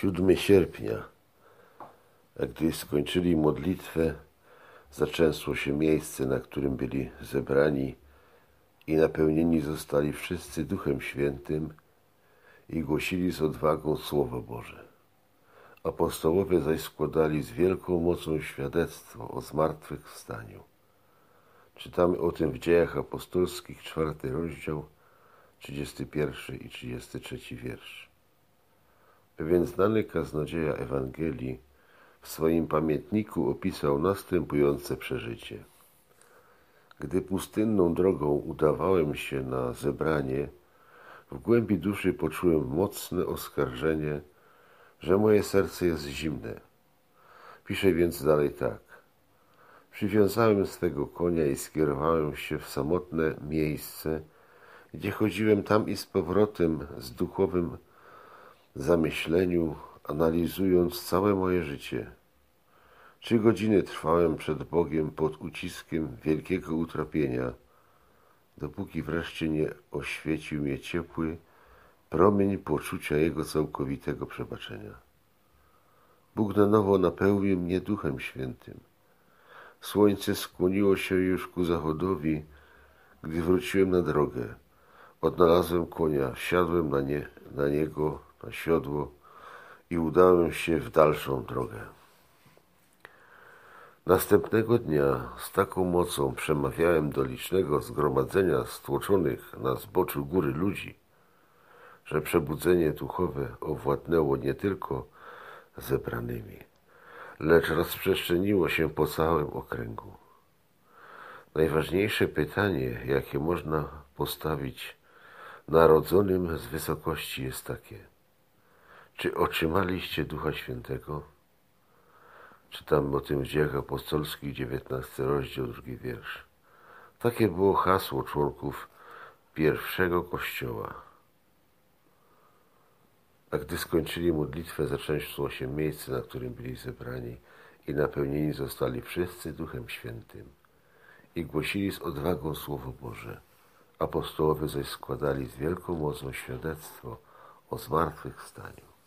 7 sierpnia, gdy skończyli modlitwę, zaczęsło się miejsce, na którym byli zebrani i napełnieni zostali wszyscy Duchem Świętym i głosili z odwagą Słowo Boże. Apostołowie zaś składali z wielką mocą świadectwo o zmartwychwstaniu. Czytamy o tym w dziejach apostolskich, czwarty rozdział, 31 i 33 wiersz. Pewien znany kaznodzieja Ewangelii w swoim pamiętniku opisał następujące przeżycie. Gdy pustynną drogą udawałem się na zebranie, w głębi duszy poczułem mocne oskarżenie, że moje serce jest zimne. Pisze więc dalej tak. Przywiązałem swego konia i skierowałem się w samotne miejsce, gdzie chodziłem tam i z powrotem z duchowym zamyśleniu, analizując całe moje życie. Trzy godziny trwałem przed Bogiem pod uciskiem wielkiego utrapienia, dopóki wreszcie nie oświecił mnie ciepły promień poczucia Jego całkowitego przebaczenia. Bóg na nowo napełnił mnie Duchem Świętym. Słońce skłoniło się już ku zachodowi, gdy wróciłem na drogę. Odnalazłem konia, siadłem na, nie, na niego, na siodło i udałem się w dalszą drogę. Następnego dnia z taką mocą przemawiałem do licznego zgromadzenia stłoczonych na zboczu góry ludzi, że przebudzenie duchowe owładnęło nie tylko zebranymi, lecz rozprzestrzeniło się po całym okręgu. Najważniejsze pytanie, jakie można postawić narodzonym z wysokości jest takie. Czy otrzymaliście Ducha Świętego? Czytamy o tym w dziejach apostolskich, 19 rozdział, drugi wiersz. Takie było hasło członków pierwszego kościoła. A gdy skończyli modlitwę, zaczęło się miejsce, na którym byli zebrani i napełnieni zostali wszyscy Duchem Świętym i głosili z odwagą Słowo Boże. Apostołowie zaś składali z wielką mocą świadectwo o zmartwychwstaniu.